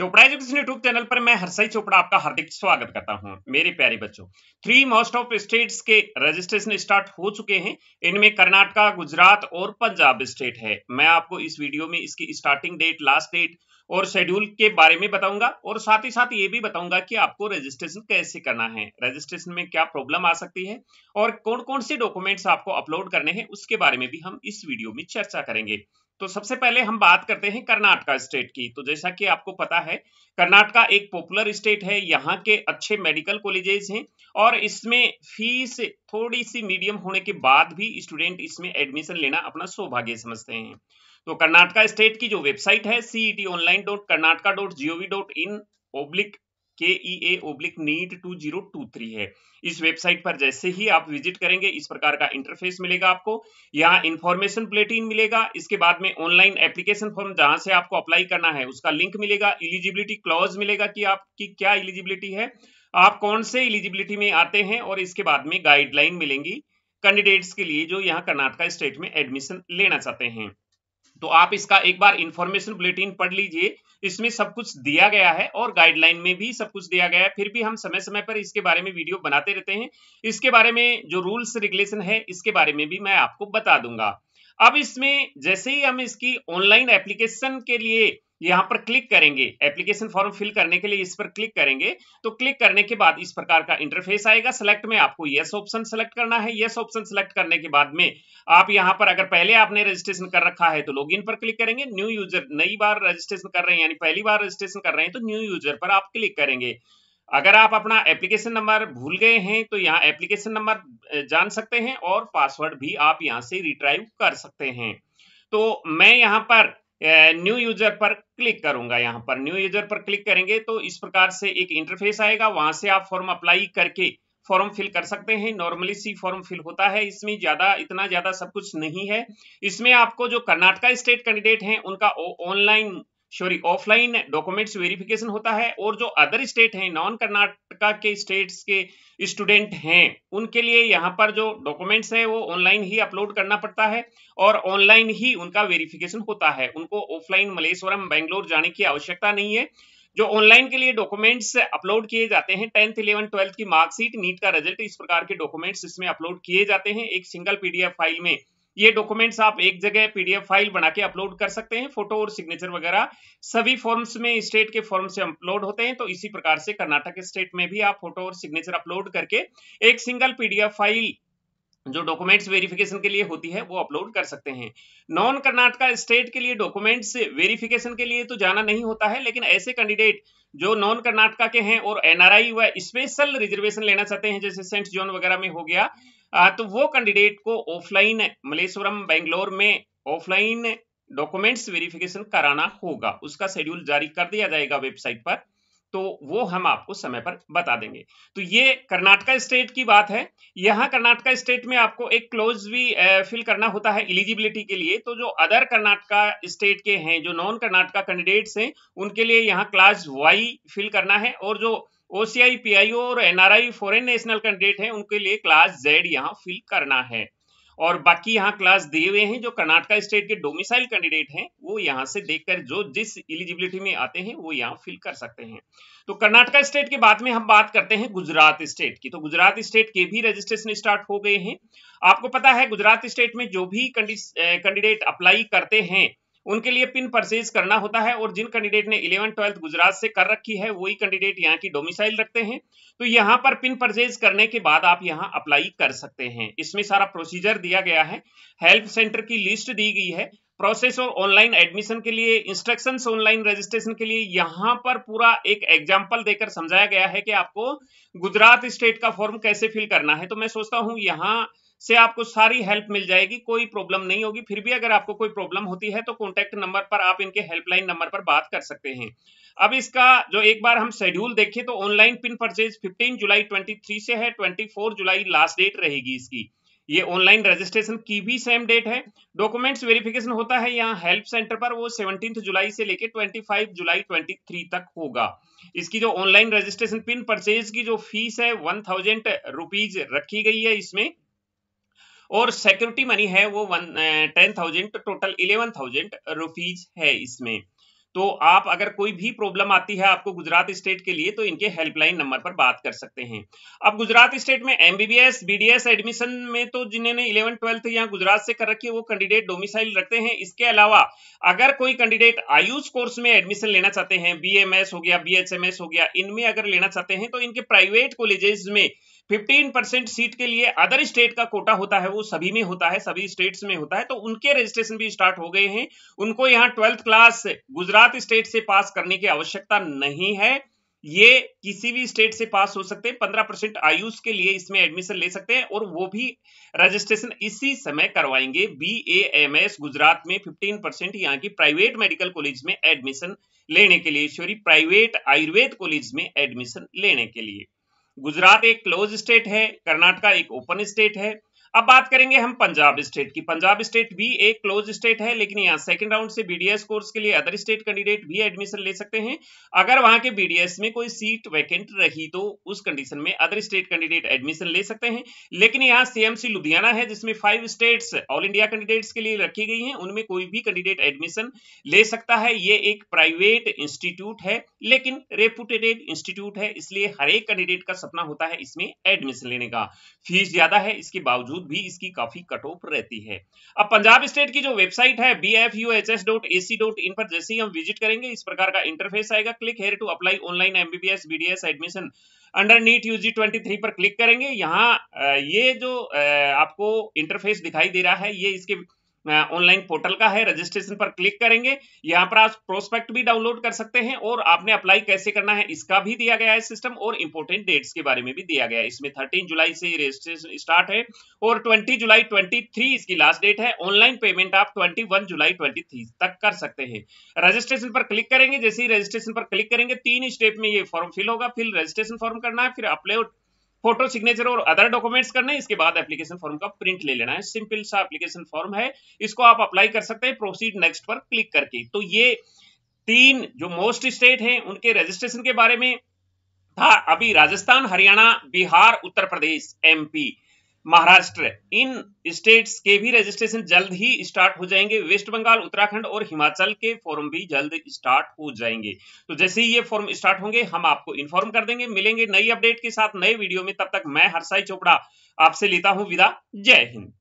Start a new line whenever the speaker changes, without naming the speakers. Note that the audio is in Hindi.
चोपड़ा एजुकेशन यूट्यूब चैनल पर मैं हर्षई चोपड़ा आपका हार्दिक स्वागत करता हूँ, मेरे प्यारे बच्चों। थ्री मोस्ट ऑफ़ स्टेट्स के रजिस्ट्रेशन स्टार्ट हो चुके हैं। इनमें कर्नाटका, गुजरात और पंजाब स्टेट है। मैं आपको इस वीडियो में इसकी स्टार्टिंग डेट लास्ट डेट और शेड्यूल के बारे में बताऊँगा और साथ ही साथ ये भी बताऊँगा कि आपको रजिस्ट्रेशन कैसे करना है। रजिस्ट्रेशन में क्या प्रॉब्लम आ सकती है और कौन कौन से डॉक्यूमेंट्स आपको अपलोड करने हैं, उसके बारे में भी हम इस वीडियो में चर्चा करेंगे। तो सबसे पहले हम बात करते हैं कर्नाटका स्टेट की। तो जैसा कि आपको पता है, कर्नाटका एक पॉपुलर स्टेट है, यहाँ के अच्छे मेडिकल कॉलेजेस हैं और इसमें फ़ीस थोड़ी सी मीडियम होने के बाद भी स्टूडेंट इसमें एडमिशन लेना अपना सौभाग्य समझते हैं। तो कर्नाटका स्टेट की जो वेबसाइट है CET online dot Karnataka dot GOV dot in oblique K E A oblique NEET two zero two three है। इस वेबसाइट पर जैसे ही आप विज़िट करेंगे, इस प्रकार का इंटरफेस मिलेगा आपको। यहाँ इंफॉर्मेशन प्लेटिन मिलेगा। इसके बाद में ऑनलाइन एप्लीकेशन फॉर्म जहाँ से आपको अप्लाई करना है, उसका लिंक मिलेगा। इलिजिबिलिटी क्लॉज मिलेगा कि आपकी क्या इलिजिबिलिटी है। आप कौन से इलिजिबिलिटी में आते हैं और इसके बाद में गाइडलाइन मिलेंगी। कैंडिडेट्स के लिए जो यहाँ कर्नाटका स्टेट में एडमिशन लेना चाहते हैं। तो आप इसका एक बार इंफॉर्मेशन बुलेटिन पढ़ लीजिए। इसमें सब कुछ दिया गया है और गाइडलाइन में भी सब कुछ दिया गया है। फिर भी हम समय समय पर इसके बारे में वीडियो बनाते रहते हैं। इसके बारे में जो रूल्स रेगुलेशन है, इसके बारे में भी मैं आपको बता दूँगा। अब इसमें जैसे ही हम इसकी ऑनलाइन एप्लीकेशन के लिए यहाँ पर क्लिक करेंगे एप्लीकेशन फॉर्म फिल करने के लिए इस पर क्लिक करेंगे तो क्लिक करने के बाद इस प्रकार का इंटरफेस आएगा सेलेक्ट में आपको यस ऑप्शन सेलेक्ट करना है। यस ऑप्शन सेलेक्ट करने के बाद में आप यहाँ पर अगर पहले आपने रजिस्ट्रेशन कर रखा है तो लॉगिन पर क्लिक करेंगे। न्यू यूज़र नई बार रजिस्ट्रेशन कर रहे हैं, यानी पहली बार रजिस्ट्रेशन कर रहे हैं तो न्यू यूज़र पर आप क्लिक करेंगे। अगर आप अपना एप्लीकेशन नंबर भूल गए हैं तो यहाँ एप्लीकेशन नंबर जान सकते हैं और पासवर्ड भी आप यहाँ से रिट्राइव कर सकते हैं। तो मैं यहाँ पर न्यू यूज़र पर क्लिक करूँगा यहाँ पर। न्यू यूज़र पर क्लिक करेंगे तो इस प्रकार से एक इंटरफेस आएगा। वहाँ से आप फॉर्म अप्लाई करके फॉर्म फिल कर सकते हैं। नॉर्मली सी फॉर्म फिल होता है। इसमें ज़्यादा, इतना ज़्यादा सब कुछ नहीं है। इसमें आपको जो कर्नाटका स्टेट कैंडिडेट हैं, उनका online sorry offline documents verification होता है और जो अदर स्टेट हैं नॉन कर्नाटका के स्टेट्स के स्टूडेंट हैं, उनके लिए यहाँ पर जो डॉक्यूमेंट्स है, वो ऑनलाइन ही अपलोड करना पड़ता है और ऑनलाइन ही उनका वेरिफिकेशन होता है। उनको ऑफलाइन मलेश्वरम, बेंगलोर जाने की आवश्यकता नहीं है। जो ऑनलाइन के लिए डॉक्यूमेंट्स अपलोड किए जाते हैं टेंथ इलेवन ट्वेल्थ की मार्कशीट नीट का रिज़ल्ट इस प्रकार के डॉक्यूमेंट्स इसमें अपलोड किए जाते हैं। एक सिंगल पीडीएफ फ़ाइल में ये डॉक्यूमेंट्स आप एक जगह पीडीएफ फ़ाइल बना के अपलोड कर सकते हैं फ़ोटो और सिग्नेचर वगैरह। सभी फॉर्म्स में स्टेट के फॉर्म से अपलोड होते हैं तो इसी प्रकार से कर्नाटक स्टेट में भी आप फ़ोटो और सिग्नेचर अपलोड करके एक सिंगल पीडीएफ फ़ाइल जो डॉक्यूमेंट्स वेरिफिकेशन के लिए होती है, वो अपलोड कर सकते हैं। नॉन कर्नाटका स्टेट के लिए डॉक्यूमेंट्स वेरिफिकेशन के लिए तो जाना नहीं होता है, लेकिन ऐसे कैंडिडेट जो नॉन कर्नाटका के हैं और एनआरआई व स्पेशल रिजर्वेशन लेना चाहते हैं, जैसे सेंट जॉन वगैरह में हो गया तो वो कैंडिडेट को ऑफलाइन मलेश्वरम, बेंगलोर में ऑफलाइन डॉक्यूमेंट्स वेरिफिकेशन कराना होगा। उसका शेड्यूल जारी कर दिया जाएगा वेबसाइट पर तो वो हम आपको समय पर बता देंगे। तो ये कर्नाटका स्टेट की बात है। यहाँ कर्नाटका स्टेट में आपको एक क्लोज भी फिल करना होता है एलिजिबिलिटी के लिए। तो जो अदर कर्नाटका स्टेट के हैं, जो नॉन कर्नाटका कैंडिडेट्स हैं, उनके लिए यहाँ क्लास वाई फिल करना है। और जो ओसीआई पीआईओ और एनआरआई फॉरेन नेशनल कैंडिडेट हैं, उनके लिए क्लास जेड यहाँ फिल करना है। और बाकी यहाँ क्लास दिए हुए हैं, जो कर्नाटका स्टेट के डोमिसाइल कैंडिडेट हैं, वो यहाँ से देखकर जो जिस एलिजिबिलिटी में आते हैं, वो यहाँ फिल कर सकते हैं। तो कर्नाटका स्टेट के बाद में हम बात करते हैं गुजरात स्टेट की। तो गुजरात स्टेट के भी रजिस्ट्रेशन स्टार्ट हो गए हैं। आपको पता है, गुजरात स्टेट में जो भी कैंडिडेट अप्लाई करते हैं उनके लिए पिन परचेज करना होता है और जिन कैंडिडेट ने इलेवन, ट्वेल्थ गुजरात से कर रखी है, वही कैंडिडेट यहाँ की डोमिसाइल रखते हैं। तो यहाँ पर पिन परचेज करने के बाद आप यहाँ अप्लाई कर सकते हैं। इसमें सारा प्रोसीजर दिया गया है। हेल्प सेंटर की लिस्ट दी गई है। प्रोसेस और ऑनलाइन एडमिशन के लिए इंस्ट्रक्शन ऑनलाइन रजिस्ट्रेशन के लिए यहाँ पर पूरा एक एग्ज़ाम्पल देकर समझाया गया है कि आपको गुजरात स्टेट का फॉर्म कैसे फिल करना है। तो मैं सोचता हूँ यहाँ से आपको सारी हेल्प मिल जाएगी, कोई प्रॉब्लम नहीं होगी। फिर भी अगर आपको कोई प्रॉब्लम होती है तो कॉन्टेक्ट नंबर पर आप इनके हेल्पलाइन नंबर पर बात कर सकते हैं। अब इसका जो एक बार हम शेड्यूल देखें तो ऑनलाइन पिन परचेज 15 जुलाई 23 से है 24 जुलाई लास्ट डेट रहेगी इसकी। ये ऑनलाइन रजिस्ट्रेशन की भी सेम डेट है। डॉक्यूमेंट्स वेरिफिकेशन होता है यहाँ हेल्प सेंटर पर, वो सेवनटीन जुलाई से लेके 25 जुलाई 23 तक होगा। इसकी जो ऑनलाइन रजिस्ट्रेशन पिन परचेज की जो फ़ीस है वन थाउज़ेंड रुपीज़ रखी गई है इसमें। और सिक्योरिटी मनी है वो one ten thousand total eleven thousand rupees है इसमें। तो आप अगर कोई भी प्रॉब्लम आती है आपको गुजरात स्टेट के लिए तो इनके हेल्पलाइन नंबर पर बात कर सकते हैं। अब गुजरात स्टेट में एमबीबीएस बीडीएस एडमिशन में तो जिन्होंने इलेवन ट्वेल्थ यहाँ गुजरात से कर रखी है, वो कैंडिडेट डोमिसाइल रखते हैं। इसके अलावा, अगर कोई कैंडिडेट आयुष कोर्स में एडमिशन लेना चाहते हैं बी हो गया बी हो गया, इनमें अगर लेना चाहते हैं तो इनके प्राइवेट कॉलेजेस में 15 परसेंट सीट के लिए अदर स्टेट का कोटा होता है, वो सभी में होता है, सभी स्टेट्स में होता है तो उनके रजिस्ट्रेशन भी स्टार्ट हो गए हैं। उनको यहाँ ट्वेल्थ क्लास गुजरात स्टेट से पास करने की आवश्यकता नहीं है। ये किसी भी स्टेट से पास हो सकते हैं पंद्रह परसेंट आयुष के लिए इसमें एडमिशन ले सकते हैं और वो भी रजिस्ट्रेशन इसी समय करवाएँगे। B A M S Gujarat में 15 परसेंट यहाँ की प्राइवेट मेडिकल कॉलेज में एडमिशन लेने के लिए सॉरी प्राइवेट आयुर्वेद कॉलेज में एडमिशन लेने के लिए। गुजरात एक क्लोज स्टेट है कर्नाटका एक ओपन स्टेट है। अब बात करेंगे हम पंजाब स्टेट की। पंजाब स्टेट भी एक क्लोज स्टेट है, लेकिन यहाँ सेकंड राउंड से बीडीएस कोर्स के लिए अदर स्टेट कैंडिडेट भी एडमिशन ले सकते हैं। अगर वहाँ के बीडीएस में कोई सीट वैकेंट रही तो उस कंडीशन में अदर स्टेट कैंडिडेट एडमिशन ले सकते हैं। लेकिन यहाँ सीएमसी लुधियाना है, जिसमें five states all India candidates के लिए रखी गई है। उनमें कोई भी कैंडिडेट एडमिशन ले सकता है। ये एक प्राइवेट इंस्टीट्यूट है, लेकिन रेपुटेटेड इंस्टीट्यूट है, इसलिए हर एक कैंडिडेट का सपना होता है इसमें एडमिशन लेने का। फ़ीस ज़्यादा है, इसके बावजूद बावजूद भी इसकी काफ़ी कट ऑफ़ रहती है। अब पंजाब स्टेट की जो वेबसाइट है B F U H S dot A C dot in पर जैसे ही हम विज़िट करेंगे, इस प्रकार का इंटरफेस आएगा। Click here to apply online MBBS BDS admission under NEET UG 23 पर क्लिक करेंगे। यहाँ ये जो आपको इंटरफेस दिखाई दे रहा है, ये इसके ऑनलाइन पोर्टल का है रजिस्ट्रेशन पर क्लिक करेंगे। यहाँ पर आप प्रोस्पेक्ट भी डाउनलोड कर सकते हैं और आपने अप्लाई कैसे करना है, इसका भी दिया गया है सिस्टम और इंपोर्टेंट डेट्स के बारे में भी दिया गया है। इसमें 13 जुलाई से रजिस्ट्रेशन स्टार्ट है और 20 जुलाई 23 इसकी लास्ट डेट है। ऑनलाइन पेमेंट आप 21 जुलाई 23 तक कर सकते हैं। रजिस्ट्रेशन पर क्लिक करेंगे, जैसे ही रजिस्ट्रेशन पर क्लिक करेंगे, तीन स्टेप में ये फॉर्म फिल होगा। फिर रजिस्ट्रेशन फॉर्म करना है, फिर अपलोड फ़ोटो सिग्नेचर और अदर डॉक्यूमेंट्स करने, इसके बाद एप्लीकेशन फॉर्म का प्रिंट ले लेना है। सिंपल सा एप्लीकेशन फॉर्म है। इसको आप अप्लाई कर सकते हैं प्रोसीड नेक्स्ट पर क्लिक करके। तो ये तीन जो मोस्ट स्टेट हैं, उनके रजिस्ट्रेशन के बारे में था। अभी राजस्थान, हरियाणा, बिहार, उत्तर प्रदेश एमपी महाराष्ट्र। इन स्टेट्स के भी रजिस्ट्रेशन जल्द ही स्टार्ट हो जाएँगे। वेस्ट बंगाल उत्तराखंड और हिमाचल के फॉर्म भी जल्द स्टार्ट हो जाएँगे। तो जैसे ही ये फॉर्म स्टार्ट होंगे, हम आपको इन्फॉर्म कर देंगे। मिलेंगे नई अपडेट के साथ नए वीडियो में। तब तक मैं हरसाई चोपड़ा आपसे लेता हूँ विदा। जय हिंद।